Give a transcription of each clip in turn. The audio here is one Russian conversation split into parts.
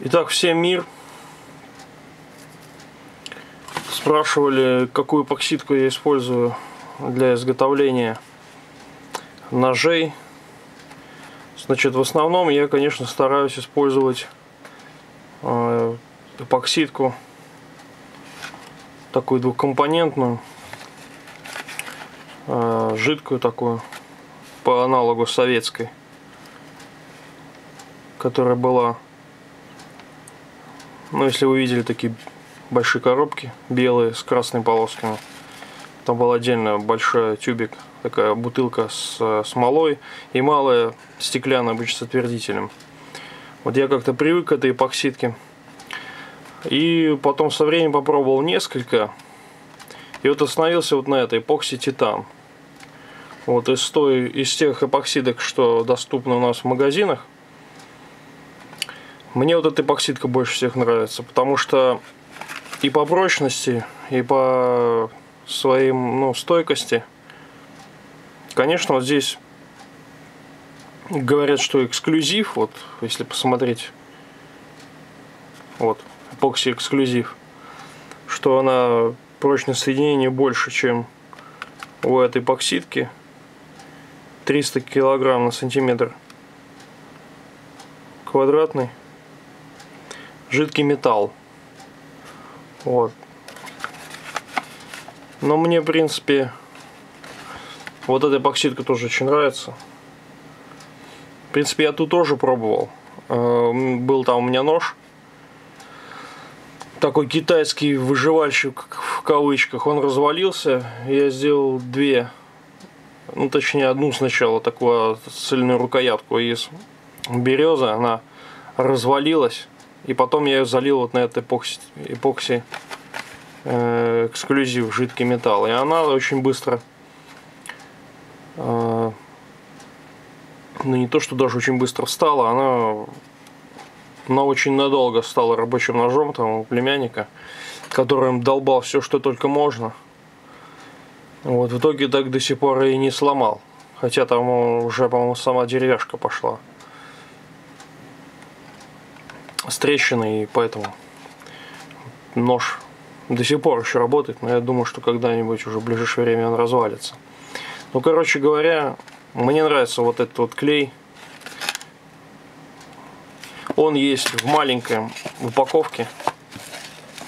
Итак, всем мир. Спрашивали, какую эпоксидку я использую для изготовления ножей. Значит, в основном я, конечно, стараюсь использовать э, эпоксидку такую двухкомпонентную, э, жидкую такую, по аналогу советской, которая была ну, если вы видели такие большие коробки, белые, с красными полосками. Там был отдельно большой тюбик, такая бутылка с э, смолой и малая стеклянная, обычно с отвердителем. Вот я как-то привык к этой эпоксидке. И потом со временем попробовал несколько. И вот остановился вот на этой эпокси титан. Вот из, той, из тех эпоксидок, что доступны у нас в магазинах, мне вот эта эпоксидка больше всех нравится, потому что и по прочности, и по своим ну, стойкости. Конечно, вот здесь говорят, что эксклюзив, вот если посмотреть, вот, эпокси эксклюзив, что она прочность соединения больше, чем у этой эпоксидки. 300 килограмм на сантиметр квадратный жидкий металл. Вот. Но мне, в принципе, вот эта эпоксидка тоже очень нравится. В принципе, я тут тоже пробовал. Э, был там у меня нож. Такой китайский выживальщик в кавычках. Он развалился. Я сделал две. Ну, точнее, одну сначала такую цельную рукоятку из березы. Она развалилась. И потом я ее залил вот на этот эпокси, эпокси э, эксклюзив жидкий металл. И она очень быстро, э, ну не то что даже очень быстро стала, она, она очень надолго стала рабочим ножом там у племянника, которым долбал все, что только можно. Вот, в итоге так до сих пор и не сломал. Хотя там уже, по-моему, сама деревяшка пошла с трещиной, и поэтому нож до сих пор еще работает, но я думаю, что когда-нибудь уже в ближайшее время он развалится. Ну, короче говоря, мне нравится вот этот вот клей. Он есть в маленькой упаковке,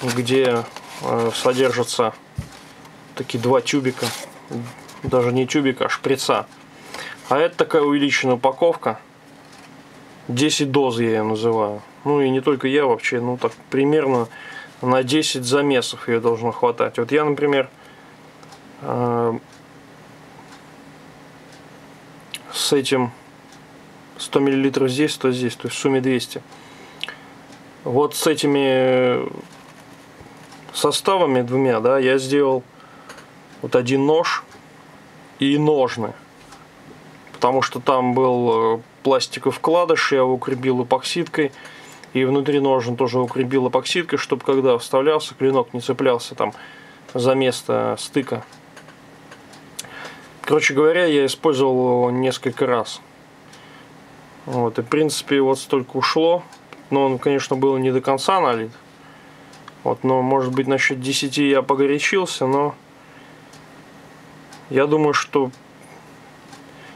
где э, содержатся такие два тюбика, даже не тюбика, а шприца. А это такая увеличенная упаковка, 10 доз я ее называю ну и не только я вообще, ну так примерно на 10 замесов ее должно хватать. Вот я, например, э, с этим 100 мл здесь, 100 здесь, то есть в сумме 200. Вот с этими составами двумя, да, я сделал вот один нож и ножны. Потому что там был э, пластиковый вкладыш, я его укрепил эпоксидкой. И внутри ножен тоже укрепил эпоксидкой, чтобы когда вставлялся, клинок не цеплялся там за место стыка. Короче говоря, я использовал его несколько раз. Вот, и в принципе вот столько ушло. Но он, конечно, был не до конца налит. Вот, но может быть насчет 10 я погорячился, но я думаю, что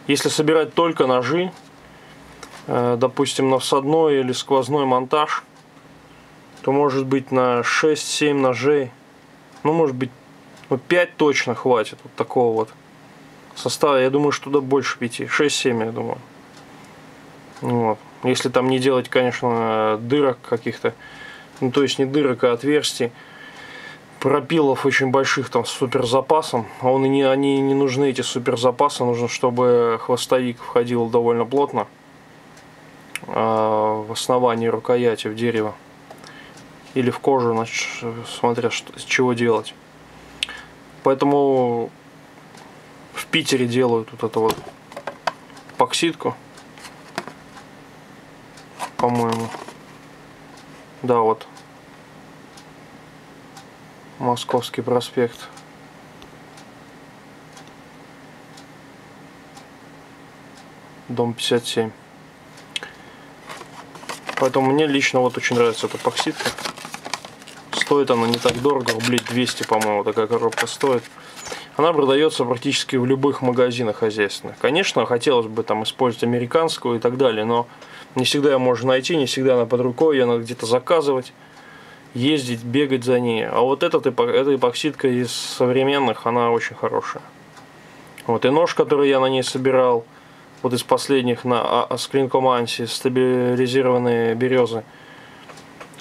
если собирать только ножи, допустим, на всадной или сквозной монтаж, то может быть на 6-7 ножей, ну может быть, ну 5 точно хватит вот такого вот состава. Я думаю, что туда больше 5, 6-7 я думаю. Вот. Если там не делать, конечно, дырок каких-то, ну то есть не дырок, а отверстий, пропилов очень больших там с суперзапасом, а он и не, они не нужны эти суперзапасы, нужно, чтобы хвостовик входил довольно плотно. А, в основании рукояти в дерево или в кожу, значит, смотря что, чего делать. Поэтому в Питере делают вот эту вот эпоксидку, по-моему. Да, вот. Московский проспект. Дом 57. Поэтому мне лично вот очень нравится эта эпоксидка. Стоит она не так дорого, рублей 200, по-моему, такая коробка стоит. Она продается практически в любых магазинах хозяйственных. Конечно, хотелось бы там использовать американскую и так далее, но не всегда ее можно найти, не всегда она под рукой, ее надо где-то заказывать, ездить, бегать за ней. А вот этот, эта эпоксидка из современных, она очень хорошая. Вот и нож, который я на ней собирал, вот из последних на Скринкомансе, стабилизированные березы.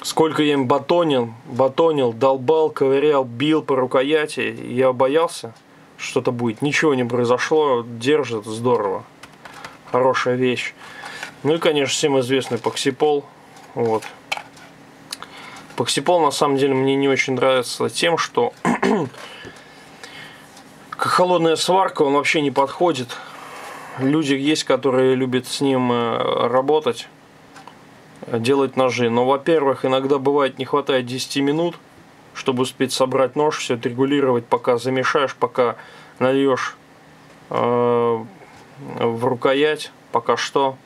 Сколько я им батонил, батонил, долбал, ковырял, бил по рукояти, я боялся, что-то будет. Ничего не произошло, держит здорово. Хорошая вещь. Ну и, конечно, всем известный Поксипол. Вот. Поксипол, на самом деле, мне не очень нравится тем, что как холодная сварка он вообще не подходит. Люди есть, которые любят с ним э, работать, делать ножи. Но, во-первых, иногда бывает не хватает 10 минут, чтобы успеть собрать нож, все это регулировать, пока замешаешь, пока нальешь э, в рукоять, пока что.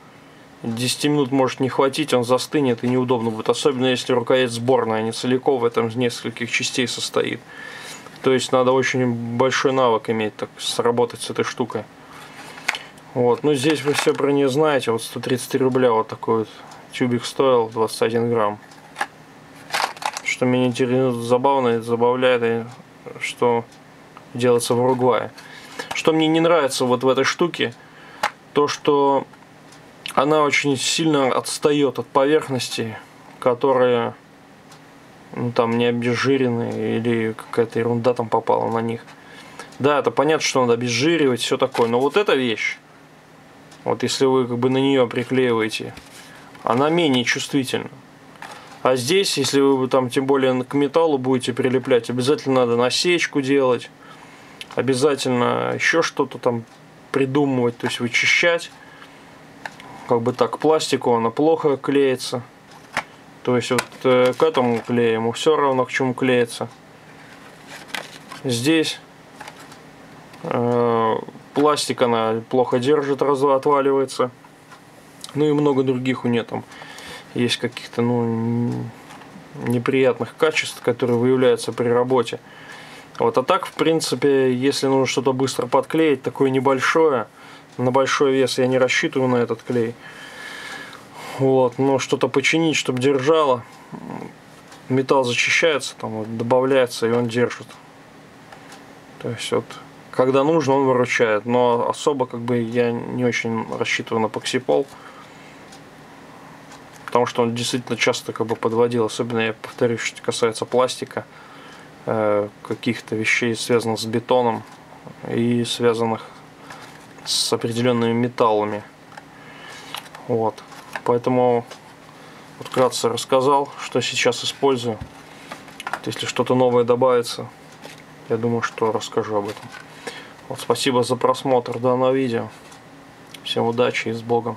10 минут может не хватить, он застынет и неудобно будет. Особенно если рукоять сборная, а не целиком в этом из нескольких частей состоит. То есть надо очень большой навык иметь, так сработать с этой штукой. Вот, ну здесь вы все про нее знаете, вот 133 рубля вот такой вот тюбик стоил, 21 грамм. Что меня интересно, забавно, забавляет, что делается в Уругвае. Что мне не нравится вот в этой штуке, то что она очень сильно отстает от поверхности, которая ну, там не обезжиренные или какая-то ерунда там попала на них. Да, это понятно, что надо обезжиривать, все такое, но вот эта вещь, вот если вы как бы на нее приклеиваете, она менее чувствительна. А здесь, если вы там тем более к металлу будете прилеплять, обязательно надо насечку делать, обязательно еще что-то там придумывать, то есть вычищать. Как бы так, пластику она плохо клеится. То есть вот э, к этому клею ему все равно к чему клеится. Здесь э, пластик она плохо держит, раз отваливается. Ну и много других у нее там есть каких-то ну, неприятных качеств, которые выявляются при работе. Вот, а так, в принципе, если нужно что-то быстро подклеить, такое небольшое, на большой вес я не рассчитываю на этот клей. Вот, но что-то починить, чтобы держало. Металл зачищается, там вот, добавляется, и он держит. То есть вот, когда нужно, он выручает. Но особо как бы я не очень рассчитываю на поксипол. Потому что он действительно часто как бы подводил. Особенно, я повторюсь, что касается пластика. Э, каких-то вещей, связанных с бетоном. И связанных с определенными металлами. Вот. Поэтому вот вкратце рассказал, что сейчас использую. Если что-то новое добавится, я думаю, что расскажу об этом. Вот, спасибо за просмотр данного видео. Всем удачи и с Богом.